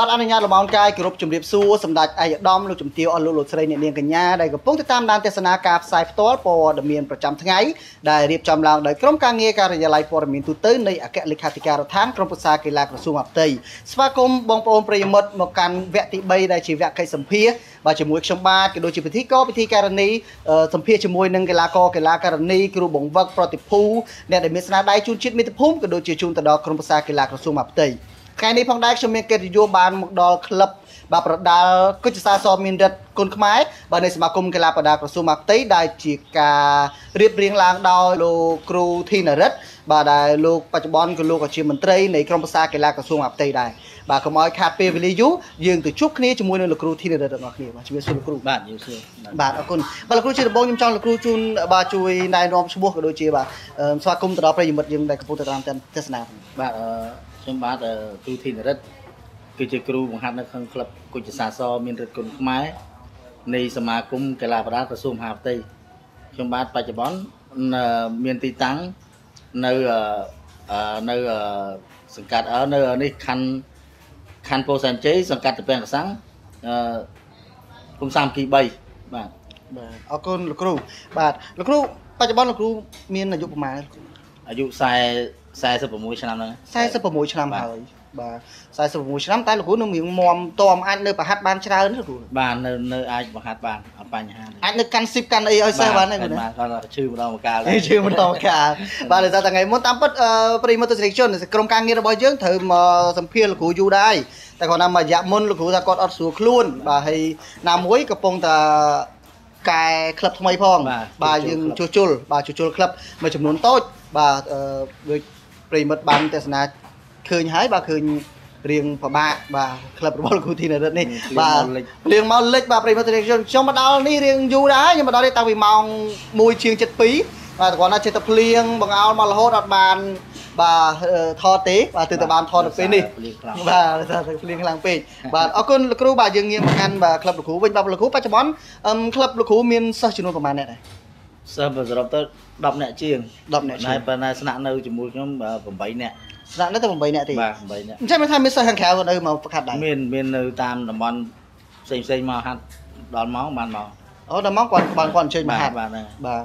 បាទអនុញ្ញាតលំអរកាយគោរពជំរាបសួរសម្ដេចឯកឧត្តមលោកជំទាវអស់លោកលោកស្រីអ្នកនាងកញ្ញាដែលកំពុងតាមដានទស្សនាការផ្សាយផ្ទាល់ព័ត៌មានប្រចាំថ្ងៃដែលរៀបចំឡើងដោយក្រុមការងារការិយាល័យព័ត៌មានទូទៅនៃអគ្គលេខាធិការដ្ឋានក្រមប្រឹក្សាកីឡាក្រសួងអបតីស្វាគមន៍បងប្អូនប្រិយមិត្តមកកាន់វគ្គទី3ដែលជាវគ្គកិច្ចសម្ភារបាទជាមួយខ្ញុំបាទក៏ដូចជាពិធីករពិធីការនីសម្ភារជាមួយនឹងកីឡាករកីឡាការនីគ្រូបង្វឹកប្រតិភូអ្នកដែលមានស្នាដៃជូនជាតិមាតុភូមិក៏ដូចជាជូនទៅដល់ក្រុមប្រឹក្សាកីឡាក្រសួងអបតី ថ្ងៃនេះផងដែរខ្ញុំមានកិត្តិយសបានមកដល់ក្លឹបបាទប្រដាល់គុជសាសមានរិទ្ធគុណខ្មែរបាទនៃសមាគមកីឡាប្រដាល់ក្រសួងមកផ្ទៃដែលជាការរៀបរៀងឡើងដោយលោកគ្រូធីនរិទ្ធបាទដែលលោកបច្ចុប្បន្នក៏លោកក៏ជាមន្ត្រីនៃក្រុមប្រឹក្សាកីឡាក្រសួងមកផ្ទៃដែរបាទកុំឲ្យខាតពេលវេលាយូរយើងទៅជួបគ្នាជាមួយនឹងលោកគ្រូធីនរិទ្ធទាំងអស់គ្នាបាទជំរាបសួរលោកគ្រូបាទជំរាបសួរបាទអរគុណបាទលោកគ្រូជាដំបូងខ្ញុំចង់លោកគ្រូជូនបាទជួយណែនាំឈ្មោះក៏ដូចជាបាទស្វាគមន៍ទៅដល់ប្រិយមិត្តយើងដែលកំពុងតាមទស្សនាបាទ ខ្ញុំបាទគ្រូធីនរិទ្ធគឺជាគ្រូបង្ហាត់នៅក្នុងក្លឹបគុជសាសមានរិទ្ធគុណខ្មែរនៃសមាគមកីឡាប្រដាល់ក្រសួងមហាផ្ទៃខ្ញុំបាទបច្ចុប្បន្នមានទីតាំងនៅនៅសង្កាត់នៅនេះខណ្ឌខណ្ឌពោធិ៍សែនជ័យសង្កាត់តពាំងកសាំងអឺគុំសាមគី3បាទបាទអរគុណលោកគ្រូបាទលោកគ្រូបច្ចុប្បន្នលោកគ្រូមានអាយុប្រហែលអាយុ40 46ឆ្នាំហ្នឹង46ឆ្នាំហើយបាទ46ឆ្នាំតែលោកគ្រូនៅមានមមតមអាចនៅប្រហាត់បានច្រើនលោកគ្រូបាទនៅនៅអាចបង្ហាត់បានអត់បញ្ហាអាចនៅកាន់ស៊ីបកាន់អីឲ្យសិស្សបានទេគ្រូបាទគាត់ឈឺម្ដងម្កាលឈឺម្ដងម្កាលបាទដោយសារតែថ្ងៃមុនតាមពិតប្រិមត្តទស្សនិកជនក្រុមការងាររបស់យើងត្រូវមកសម្ភារលោកគ្រូយូរដែរតែគាត់ថាមករយៈមុនលោកគ្រូថាគាត់អត់ស្រួលខ្លួនបាទហើយណាមួយកំពុងតែកែក្លឹបថ្មីផងបាទយើងជួសជុលបាទជួសជុលក្លឹបមួយចំនួនតូចបាទដូច ប្រិមិត្តបានទស្សនាឃើញហើយបាទឃើញរៀងប្របាកបាទក្លឹបរបស់លោកគ្រូធីនរិទ្ធនេះបាទរៀងមកលិចបាទប្រិមិត្តខ្ញុំខ្ញុំមកដល់នេះរៀងយូរដែរខ្ញុំមកដល់នេះតាំងពីម៉ោង1ជាង7បាទគាត់ថាចេះតែភ្លៀងបង្អោលមករហូតអត់បានបាទថតទេបាទទើបតែបានថតនៅពេលនេះបាទថាភ្លៀងខ្លាំងពេកបាទអរគុណលោកគ្រូបាទយើងងាកមកកាន់បាទក្លឹបលោកគ្រូវិញបាទលោកគ្រូបច្ចុប្បន្នក្លឹបលោកគ្រូមានសិស្សចំនួនប្រមាណអ្នកដែរ សិស្សសរុបទៅ10នាក់ជាង10នាក់ជាងប៉ុន្តែស្នាក់នៅជាមួយខ្ញុំ8នាក់ស្នាក់នៅតែ8នាក់ទេបាទ8នាក់អញ្ចឹងមិនថាមានសិស្សខាងក្រៅក៏នៅមកប្រកាសដែរមានមាននៅតាមតំបន់ផ្សេងផ្សេងមកហាត់ដល់ម៉ោងបានមកអូដល់ម៉ោងគាត់បានគាត់អញ្ជើញមកហាត់បាទបាទ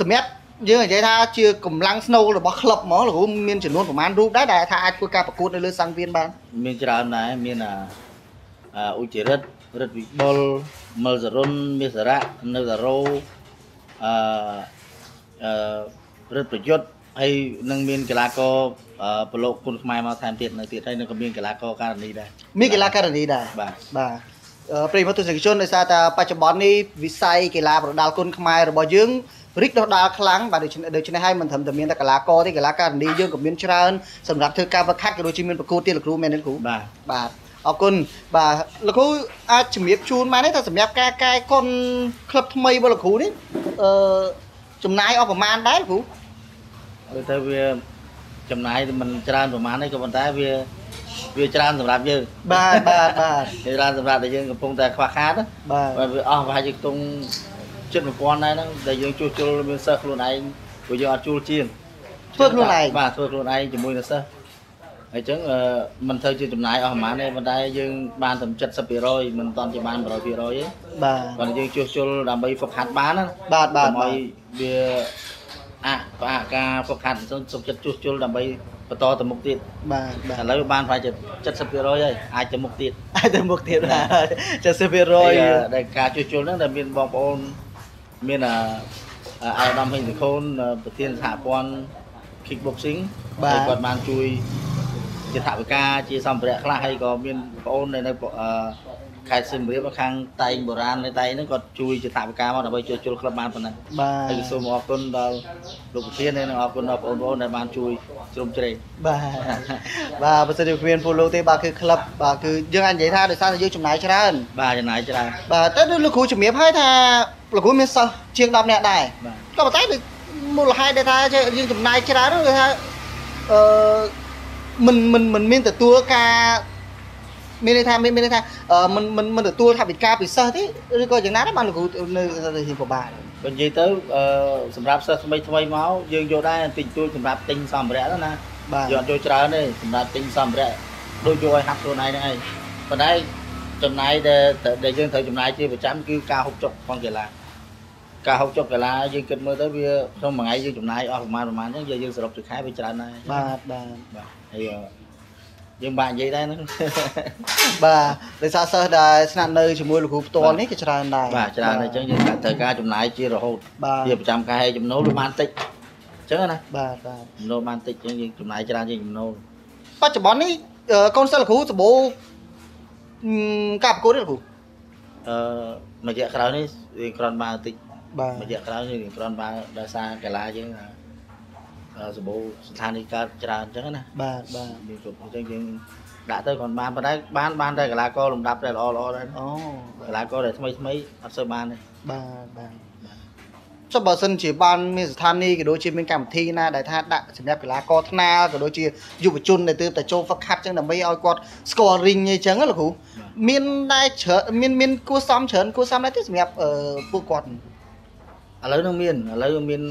សម្រាប់យើងនិយាយថាជាកម្លាំងស្នូលរបស់ក្លឹបហ្មងលោកគ្រូមានចំនួនប្រហែលរូបដែរដែលថាអាចធ្វើការប្រកួតនៅលើសង្វៀនបានមានច្រើនដែរមានអាអ៊ុជរិទ្ធរិទ្ធវិបុលមិលសរុនមាសរៈនៅតារោ អឺអឺរិទ្ធប្រយុទ្ធហើយនឹងមានកីឡាករប្រឡូកគុណខ្មែរមកថែមទៀតនៅទៀតហើយនឹងក៏មានកីឡាករការនីដែរមានកីឡាការនីដែរបាទបាទប្រិយមិត្តទស្សនិកជនដោយសារតែបច្ចុប្បន្ននេះវិស័យកីឡាប្រដាល់គុណខ្មែររបស់យើងរីកដុះដាលខ្លាំងបាទដូច្នេះដូច្នេះហើយមិនត្រឹមតែមានតែកីឡាករទេកីឡាករនីយើងក៏មានច្រើនសម្រាប់ធ្វើការវឹកហាត់ក៏ដូចជាមានប្រកួតទៀតលោកគ្រូមែនទេគ្រូបាទបាទ អរគុណបាទលោកគ្រូអាចជំរាបជូនបានទេថាសម្រាប់ការកែកុនក្លឹបថ្មីរបស់លោកគ្រូនេះអឺចំណាយអស់ប្រមាណដែរគ្រូគឺទៅវាចំណាយមិនច្រើនប្រមាណទេក៏ប៉ុន្តែវាវាច្រើនសម្រាប់យើងបាទបាទបាទច្រើនសម្រាប់តែយើងកំពុងតែខ្វះខាតបាទវាអស់ប្រហែលជាខ្ទង់ជិត1000ដែរហ្នឹងដែលយើងជួសជុលមានសិស្សខ្លួនឯងព្រោះយើងអត់ជួលជាងធ្វើខ្លួនឯងបាទធ្វើខ្លួនឯងជាមួយនឹងសិស្ស ហើយចឹងមិនត្រូវជាចំណាយអស់ប្រហែលទេប៉ុន្តែយើងបានតែ70%មិនតាន់ជាបាន100%ទេបាទគាត់យើងជួសជុលដើម្បីហ្វឹកហាត់បានណាបាទបាទដើម្បីវាអបអការហ្វឹកហាត់សុខចិត្តជួសជុលដើម្បីបន្តទៅមុខទៀតបាទបាទឥឡូវបានប្រហែលជា70%ហើយអាចទៅមុខទៀតអាចទៅមុខទៀតបាទ70%ដែលការជួសជុលហ្នឹងដែលមានបងប្អូនមានអាយដាមហេងសខូនប្រធានសហព័ន្ធ kickboxing បាទគាត់បានជួយ ជាថវិកាជាសម្ភារៈខ្លះហើយក៏មានបងប្អូននៅនៅខេត្តសៀមរាបខាងតែងបុរាណនៅតែហ្នឹងគាត់ជួយជាថវិកាមកដើម្បីជួយជុលក្លឹបបានប៉ុណ្ណឹងបាទហើយសូមអរគុណដល់លោកប្រធានហើយនិងអរគុណដល់បងប្អូនដែលបានជួយជ្រោមជ្រែងបាទបាទបើសិនជាគ្មាន follow ទេបាទគឺក្លឹបបាទគឺយើងអាចនិយាយថាដោយសារតែយើងចំណាយច្រើនបាទចំណាយច្រើនបាទតែលោកគ្រូជំរាបឲ្យថាលោកគ្រូមានសិស្សជាង10នាក់ដែរក៏ប៉ុន្តែមូលហេតុដែលថាយើងចំណាយច្រើនគឺថាអឺ មិនមិនមិនមានទទួលការមានន័យថាមានន័យថាមិនមិនមិនទទួលថាវិការពិសេសទេឬក៏យ៉ាងណាដែរបានលោកគ្រូនៅរៀនពិបាកបើនិយាយទៅសម្រាប់សិស្សថ្មីថ្មីមកយើងយកដែរតិចតួចសម្រាប់ទិញសម្ភារៈទៅណាបាទយកអត់យកច្រើនទេសម្រាប់ទិញសម្ភារៈដូចយកឲ្យហាត់ខ្លួនឯងហ្នឹងឯងប៉ុន្តែចំណាយដែលដែលយើងត្រូវចំណាយជាប្រចាំគឺការហូបចុកផងកីឡា ការហូបចុកកីឡាយើងគិតមើលទៅវាក្នុងមួយថ្ងៃយើងចំណាយអស់ប្រមាណប្រមាណអញ្ចឹងយើងសរុបទៅខែវាច្រើនដែរបាទបាទបាទហើយយើងបាក់និយាយដែរហ្នឹងបាទដោយសារសិស្សដែលស្នាក់នៅជាមួយលោកគ្រូផ្ទាល់នេះក៏ច្រើនដែរបាទច្រើនតែអញ្ចឹងយើងត្រូវការចំណាយជារហូតបាទជាប្រចាំខែហើយចំណូលវាបានតិចអញ្ចឹងណាបាទបាទចំណូលបានតិចអញ្ចឹងយើងចំណាយច្រើនជាងចំណូលបច្ចុប្បន្ននេះអឺកូនសិស្សលោកគ្រូសម្បូរអឺការប្រកួតទេលោកគ្រូអឺមួយរយៈក្រោយនេះរៀងក្រាន់បើតិច បាទមួយរយៈក្រោយនេះរៀងក្រាន់បើដោយសារកីឡាយើងអឺសម្បូរស្ថានីយកើតច្រើនអញ្ចឹងណាបាទបាទមានគ្រប់អញ្ចឹងយើងដាក់ទៅគាត់បានប៉ុន្តែបានបានតែកីឡាករលំដាប់តែល្អល្អដែរអូកីឡាករដែលថ្មីថ្មីអត់សូវបានទេបាទបាទចុះបើសិនជាបានមានស្ថានីយ៍ក៏ដូចជាមានកម្មវិធីណាដែលថាដាក់សម្រាប់កីឡាករថ្នាលក៏ដូចជាយុវជនដែលទើបតែចូលហ្វឹកហាត់ចឹងដើម្បីឲ្យគាត់ស្គាល់រីងអីចឹងណាលោកគ្រូមានដែរច្រើនមានមានគួរសមច្រើនគួរសមដែរទេសម្រាប់អឺពួកគាត់ ឥឡូវនឹងមានឥឡូវមាន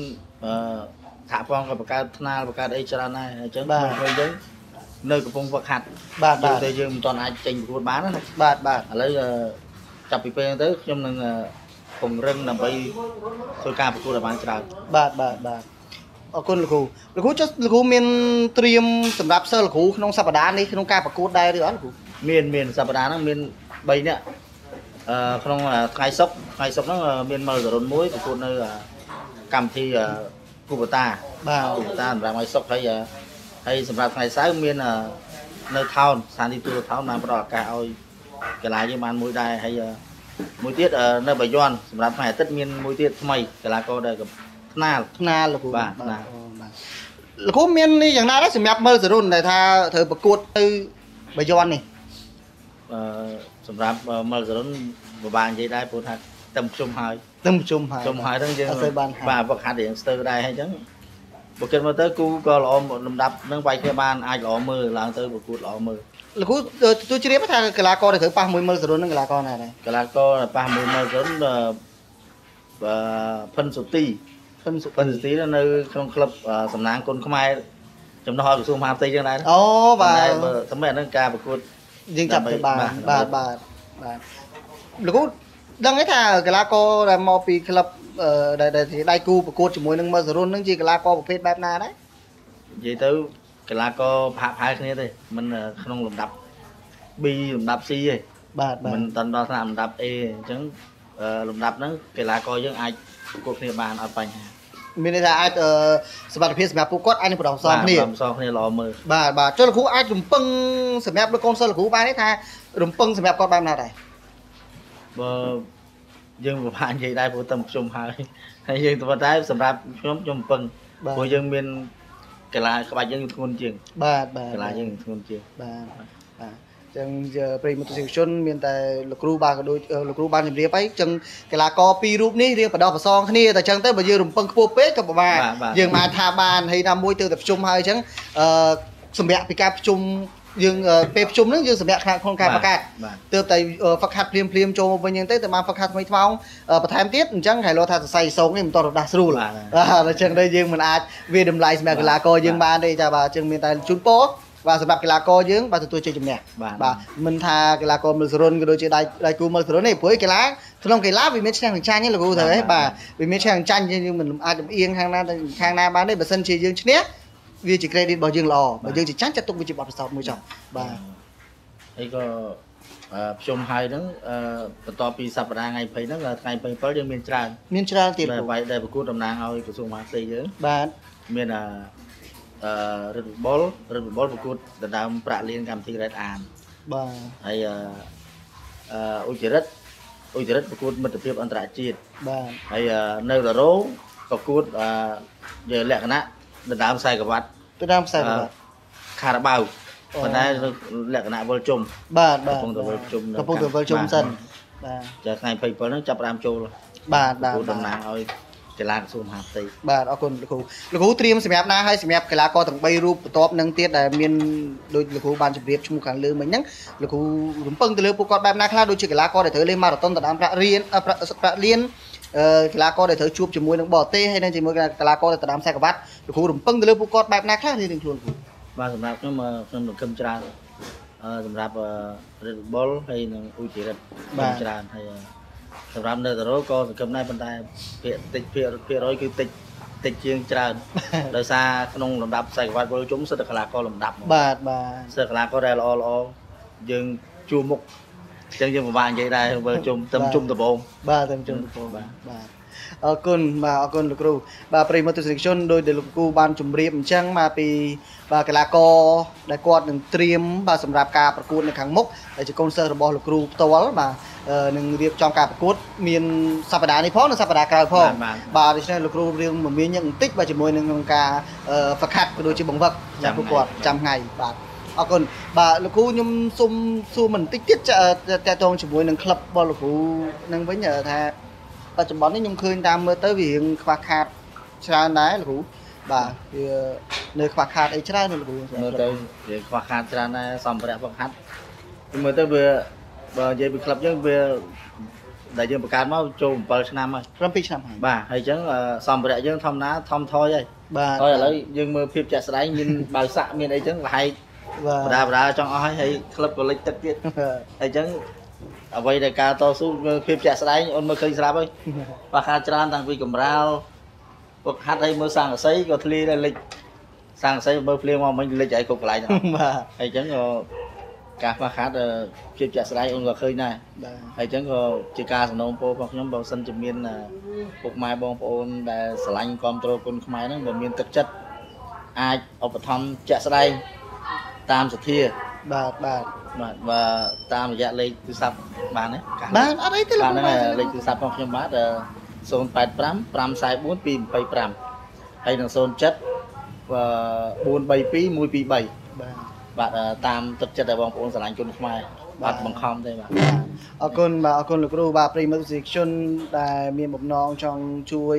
អឺថាផងក៏បង្កើតថ្នាលបង្កើតអីច្រើនដែរអញ្ចឹងខ្លួនយើងនៅកំពុងហ្វឹកហាត់បាទបាទតែយើងមិនទាន់អាចចេញប្រកួតបានណាបាទបាទឥឡូវអឺចាប់ពីពេលហ្នឹងទៅខ្ញុំនឹងអឺពង្រឹងដើម្បីធ្វើការប្រកួតឲ្យបានច្រើនបាទបាទបាទអរគុណលោកគ្រូលោកគ្រូចុះលោកគ្រូមានត្រៀមសម្រាប់សិស្សលោកគ្រូក្នុងសប្តាហ៍នេះក្នុងការប្រកួតដែរឬអត់លោកគ្រូមានមានសប្តាហ៍ហ្នឹងមាន3នាក់អឺ ក្នុងថ្ងៃសុក្រថ្ងៃសុក្រហ្នឹងអឺមានមើលសរុនមួយប្រកួតនៅអឺកម្មវិធីអឺគូបតាបាទគូបតាសម្រាប់ថ្ងៃសុក្រហើយអឺហើយសម្រាប់ថ្ងៃសៅរ៍មានអឺនៅថោនស្ថានីយ៍ទូរថោនបានផ្ដល់ឱកាសឲ្យកីឡាយើងបានមួយដែរហើយអឺមួយទៀតអឺនៅបាយ័នសម្រាប់ថ្ងៃអាទិត្យមានមួយទៀតថ្មីកីឡាករដែលកំថ្នាលថ្នាលលោកគ្រូបាទថ្នាលអូបាទលោកគ្រូមាននេះយ៉ាងណាដែរសម្រាប់មើលសរុនដែលថាត្រូវប្រកួតទៅបាយ័ននេះអឺ សម្រាប់អឺមើលសរុនពិបាកនិយាយដែរព្រោះថាតែខ្ញុំហើយទៅប្រជុំហើយខ្ញុំហើយហ្នឹងយើងអត់សូវបានហាត់បាទវឹកហាត់រៀងស្ទើរដែរហើយអញ្ចឹងបើគិតមើលទៅគូក៏ល្អលំដាប់ហ្នឹងវាយគ្នាបានអាចល្អមើលឡើងទៅប្រកួតល្អមើលលោកគ្រូទទួលជ្រាបថាកីឡាករដែលត្រូវប៉ះមួយមើលសរុននឹងកីឡាករណាដែរកីឡាករដែលប៉ះមួយមើលទៅអឺបើផិនសុទីហ្វឹមសុផិនសុទីនៅក្នុងក្លឹបអឺសំណាងគុនខ្មែរចំណោះឲ្យក្រសួងមហាផ្ទៃចឹងដែរអូបាទតែបើសម្រាប់ហ្នឹងការប្រកួត យើងចាប់ទៅបានបាបាទទបាទបាទលោកគ្រូដឹងទេថាកីឡាករដែលមកពីក្លឹបអឺដែលដែលជាដៃគូប្រកួតជាមួយនឹងមើលសរុននឹងជាកីឡាករប្រភេទបែបណាដែរនិយាយទៅកីឡាករផាកផាយគ្នាទេមិនអឺក្នុងលំដាប់ B លំដាប់ C ទេបាទបាទមិនតាន់ដល់ថ្នាក់លំដាប់ A អញ្ចឹងអឺលំដាប់ហ្នឹងកីឡាករយើងអាចប្រកួតគ្នាបានអត់បញ្ហា មានន័យថាអាចអឺសមត្ថភាពសម្រាប់ពួកគាត់អាចនឹងប្រដងផ្សំគ្នាបាទផ្សំគ្នាល្អមើលបាទបាទចុះលោកគ្រូអាចរំពឹងសម្រាប់លោកកូនសិស្សលោកគ្រូបានទេថារំពឹងសម្រាប់គាត់បែបណាដែរបើយើងពិបាកនិយាយដែរព្រោះតែខ្ញុំហើយហើយយើងតែប៉ុន្តែសម្រាប់ខ្ញុំខ្ញុំរំពឹងបាទព្រោះយើងមានកីឡាក្បាច់យើងធ្ងន់ជាងបាទបាទកីឡាយើងធ្ងន់ជាងបាទបាទ ចឹងជាប្រិយមិត្តទស្សនិកជនមានតែលោកគ្រូបានក៏ដូចអឺលោកគ្រូបានជម្រាបហើយចឹងកីឡាករពីររូបនេះរៀងបដោះប្រសងគ្នាតែចឹងទៅបើយើងរំពឹងខ្ពស់ពេកក៏ពិបាកយើងមិនអាចថាបានហើយណាមួយទៅតែប្រជុំហើយចឹងអឺសម្រាប់ពីការប្រជុំយើងអឺពេលប្រជុំហ្នឹងយើងសម្រាប់ខាងក្នុងការប្រកាសបាទទើបតែហ្វឹកហាត់ភ្លាមភ្លាមៗចូលមកវិញអញ្ចឹងទៅតែបានហ្វឹកហាត់ថ្មីថ្មោងអឺបន្ថែមទៀតអញ្ចឹងហៅលោថាសរសៃសងនេះមិនតរដាស់ស្រួលបាទបាទអញ្ចឹងទៅយើងមិនអាចវាតម្លៃសម្រាប់កីឡាករយើងបានទេចាបាទអញ្ចឹងមានតែជូនពរ បាទសម្រាប់កីឡាករយើងបាទទទួលជ័យជំនះបាទបាទមិនថាកីឡាករមើលសរុនក៏ដូចជាដៃដៃគូមើលសរុនទេព្រោះកីឡាក្នុងកីឡាវាមានឈ្នះនិងចាញ់ទេលោកគ្រូទៅហ៎បាទវាមានឈ្នះនិងចាញ់យើងមិនអាចលំអៀងខាងណាទៅខាងណាបានទេបើសិនជាយើងឈ្នះវាជា credit របស់យើងល្អបើយើងជាចាញ់ចាត់ទុកវាជាបទពិសោធន៍មួយចុះបាទហើយក៏អឺខ្ញុំហើយហ្នឹងអឺបន្ទាប់ពីសប្តាហ៍ថ្ងៃ20ហ្នឹងថ្ងៃ27យើងមានច្រើនមានច្រើនទៀតដែលគ្រូវាយដែលប្រកួតតំណាងឲ្យក្រសួងមហាផ្ទៃយើងបាទមាន អឺអឺរឹតបុលរឹតបុលប្រកួតដណ្ដើមប្រាក់លានកម្មវិធី Red Arm បាទហើយអឺអឺឧចរិតឧចរិតប្រកួតមិត្តភាពអន្តរជាតិបាទហើយអឺនៅតារ៉ូប្រកួតអឺជាលក្ខណៈដណ្ដើមខ្សែក្រវ៉ាត់ទៅតាមខ្សែក្រវ៉ាត់ខារ៉ាបាវអូប៉ុន្តែលក្ខណៈវិលជុំបាទបាទកំពុងតែវិលជុំនៅកំពុងតែវិលជុំបាទសិនបាទចាថ្ងៃ27ហ្នឹងចាប់ផ្ដើមចូលបាទបាទប្រកួតតំណាងឲ្យ កីឡាក្រសួងមហាផ្ទៃបាទអរគុណលោកគ្រូលោកគ្រូត្រៀមសម្រាប់ណាហើយសម្រាប់កីឡាករទាំង3រូបបន្ទាប់នឹងទៀតដែលមានដូចលោកគ្រូបានជម្រាបឈ្មោះខាងលើមិញហ្នឹងលោកគ្រូរំពឹងទៅលើពួកគាត់បែបណាខ្លះដូចជាកីឡាករដែលត្រូវលេងម៉ារ៉ាតុនដណ្ដើមប្រាក់រៀនអឺប្រាក់ប្រាក់លានអឺកីឡាករដែលត្រូវជួបជាមួយនឹងបរទេសហើយនឹងជាមួយកីឡាករដែលដណ្ដើមខ្សែក្រវ៉ាត់លោកគ្រូរំពឹងទៅលើពួកគាត់បែបណាខ្លះរៀងខ្លួនគ្រូបាទសម្រាប់ខ្ញុំអឺខ្ញុំសង្ឃឹមច្រើនអឺសម្រាប់រិទ្ធបុលហើយនិងឧជារិទ្ធបាទច្រើនហើយ សម្រាប់នៅតារោក៏សង្គមដែរប៉ុន្តែភាគតិចភាគភាគរយគឺតិចតិចជាងច្រើនដោយសារក្នុងលំដាប់ខ្សែក្រវ៉ាត់បុលជុំសិតតែកីឡាករលំដាប់មកបាទបាទសិតកីឡាករដែលល្អល្អយើងជួមុខអញ្ចឹងយើងពិបាកនិយាយដែរវិលជុំទឹមជុំដំបងបាទតាមជុំពបាទបាទ អរគុណបាទអរគុណលោកគ្រូបាទប្រិយមិត្តទស្សនិកជនដោយដែលលោកគ្រូបានជម្រាបអញ្ចឹងមកពីបាទកីឡាករដែលគាត់នឹងត្រៀមបាទសម្រាប់ការប្រកួតនៅខាងមុខដែលជាកូនសិស្សរបស់លោកគ្រូផ្ទាល់បាទអឺនឹងរៀបចំការប្រកួត មានសប្តាហ៍នេះផងនិងសប្តាហ៍ក្រោយផងបាទបាទដូច្នេះលោកគ្រូរៀងមមាញឹកបន្តិចបាទជាមួយនឹងក្នុងការអឺហ្វឹកហាត់ក៏ដូចជាបង្វឹកចាំពួកគាត់ថ្ងៃចាំថ្ងៃបាទអរគុណបាទលោកគ្រូខ្ញុំសូមសួរបន្តិចទៀតតើតងជាមួយនឹងក្លឹបរបស់លោកគ្រូនឹងវិញអឺថា បច្ចុប្បន្ននេះខ្ញុំឃើញតាមមើលទៅវារៀងខ្វះខាតច្រើនដែរលោកគ្រូបាទវានៅខ្វះខាតអីច្រើនណាស់លោកគ្រូមើលទៅវាខ្វះខាតច្រើនដែរសម្ភារៈបង្ហាត់មើលទៅវាបើនិយាយពីក្លឹបយើងវាដែលយើងបង្កើតមកចូល7ឆ្នាំហើយត្រឹម2ឆ្នាំហើយបាទហើយអញ្ចឹងអឺសម្ភារៈយើងធម្មតាធំថយហើយបាទហើយឥឡូវយើងមើលភាពជាក់ស្ដែងមានបើសាក់មានអីចឹងលហែកបាទបដាបដាចង់អស់ហើយហើយក្លឹបក៏លិចទឹកទៀតហើយអញ្ចឹង អ្វីដែលការតស៊ូមើលភាពជាក់ស្ដែងអូនមើលឃើញស្រាប់ហើយខ្វះខាតច្រើនតាំងពីកម្រាលពុកហាត់ឲ្យមើលសង្កសីក៏ធ្លាដែរលិចសង្កសីមើលភ្លៀងមកមិញលិចឲ្យគ្រប់កន្លែងហ្នឹងបាទហើយអញ្ចឹងក៏ការខ្វះខាតអឺភាពជាក់ស្ដែងអូនក៏ឃើញដែរបាទហើយអញ្ចឹងក៏ជាការសំណូមពររបស់ខ្ញុំបើសិនជាមានអឺពុកម៉ែបងប្អូនដែលស្រឡាញ់គ្រប់គ្រងគុណខ្មែរហ្នឹងបើមានទឹកចិត្តអាចឧបត្ថម្ភជាក់ស្ដែងតាមសទ្ធា បាទបាទបាទបើតាមរយៈលេខទូរស័ព្ទបានទេបាទអត់អីទេលោកបាទគ្រូហ្នឹងហើយលេខទូរស័ព្ទរបស់ខ្ញុំបាទអឺ085 544 225ហើយនឹង07អឺ432 123បាទបាទអឺតាមទឹកចិត្តរបស់បងប្អូនស្រឡាញ់គុណខ្មែរ បាទបង្ខំទេបាទបាទអរគុណបាទអរគុណលោកគ្រូបាទប្រិយមិត្តទស្សនិកជនដែលមានបំណងចង់ជួយ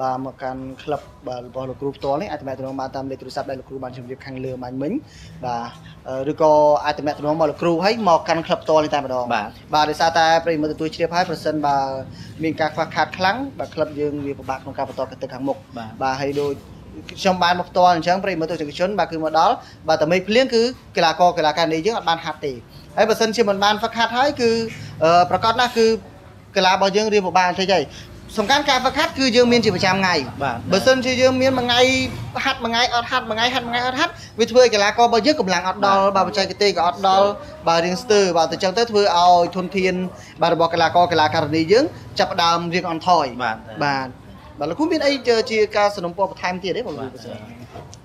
បាទមកកាន់ក្លឹបបាទរបស់លោកគ្រូផ្ទាល់នេះអាចទំនាក់ទំនងបានតាមលេខទូរស័ព្ទដែលលោកគ្រូបានជម្រាបខាងលើបាញ់មិញបាទអឺឬក៏អាចទំនាក់ទំនងមកលោកគ្រូឲ្យមកកាន់ក្លឹបផ្ទាល់នេះតែម្ដងបាទបាទដោយសារតែប្រិយមិត្តទទួលជ្រាបហើយប្រសិនបើមានការខ្វះខាតខ្លាំងបាទក្លឹបយើងវាពិបាកក្នុងការបន្តទៅខាងមុខបាទបាទហើយដូច ខ្ញុំបានមកផ្ទាល់អញ្ចឹងប្រិយមិត្តទស្សនិកជនបាទគឺមកដល់បាទតែមេឃភ្លៀងគឺកីឡាករកីឡាការីយើងអត់បានហាត់ទេហើយបើសិនជាមិនបានហ្វឹកហាត់ហើយគឺអឺប្រកាសណាស់គឺកីឡារបស់យើងរៀនពិបាកបន្តិចហើយសំខាន់ការហ្វឹកហាត់គឺយើងមានជាប្រចាំថ្ងៃបាទបើសិនជាយើងមានមួយថ្ងៃហាត់មួយថ្ងៃអត់ហាត់មួយថ្ងៃហាត់មួយថ្ងៃអត់ហាត់វាធ្វើឲ្យកីឡាកររបស់យើងកម្លាំងអត់ដល់បាទបច្ចេកទេសក៏អត់ដល់បាទរៀងស្ទើរបាទទៅចឹងទៅធ្វើឲ្យធនធានបាទរបស់កីឡាករកីឡាការិនីយើងចាប់ផ្ដើមរៀងអន់ថយបាទបាទ បាទលោកគ្រូមានអីជាជាការសនំពរបន្ថែមទៀតទេបងគ្រូប្រសិន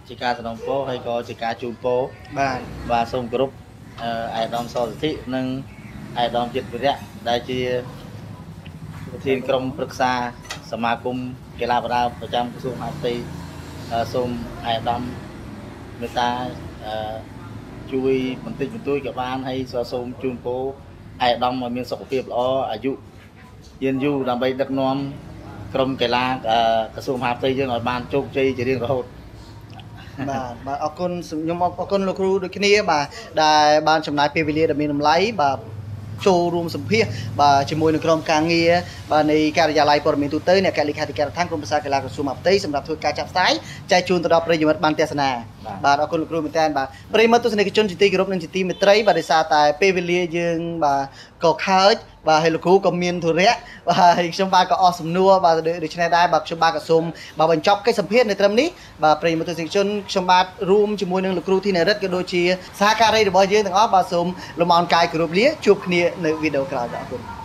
ជាការសំណូមពរហើយក៏ជាការជូនពរបាទបាទសូមគោរពអឺអាយដាមសរសិទ្ធិនិងអាយដាមចិត្តវិរៈដែលជាប្រធានក្រុមប្រឹក្សាសមាគមកីឡាប្រដាល់ប្រចាំក្រសួងមហាផ្ទៃអឺសូមអាយដាមមេត្តាអឺជួយបន្តិចបន្តួចក៏បានហើយក៏សូមជូនពរអាយដាមឲ្យមានសុខភាពល្អអាយុយឺនយូរដើម្បីដឹកនាំ ក្រុមកីឡាអឺក្រសួងមហាផ្ទៃយើងឲ្យបានជោគជ័យជារៀងរហូតបាទបាទអរគុណខ្ញុំអរគុណលោកគ្រូដូចគ្នាបាទដែលបានចំណាយពេលវេលាដ៏មានតម្លៃបាទចូលរួមសម្ភាសបាទជាមួយនឹងក្រុមការងារបាទនៃការិយាល័យព័ត៌មានទូទៅនៃអគ្គលេខាធិការដ្ឋានក្រមប្រឹក្សាកីឡាក្រសួងមហាផ្ទៃសម្រាប់ធ្វើការចាត់ផ្សាយចែកជូនទៅដល់ប្រិយមិត្តបានទស្សនាបាទបាទអរគុណលោកគ្រូមែនតើបាទប្រិយមិត្តទស្សនិកជនជាទីគោរពនិងជាទីមេត្រីបាទដោយសារតែពេលវេលាយើងបាទក៏ខើច បាទហើយលោកគ្រូក៏មានធុរៈបាទហើយខ្ញុំបាទក៏អស់សំណួរបាទដូច្នេះដែរបាទខ្ញុំបាទក៏សូមបាទបញ្ចប់កិច្ចសម្ភាសន៍នៅត្រឹមនេះបាទប្រិយមិត្តទស្សនិកជនខ្ញុំបាទរួមជាមួយនឹងលោកគ្រូធីនរិទ្ធក៏ដូចជាសហការីរបស់យើងទាំងអស់បាទសូមលំអរកាយគោរពលាជួបគ្នានៅវីដេអូក្រោយបាទអរគុណ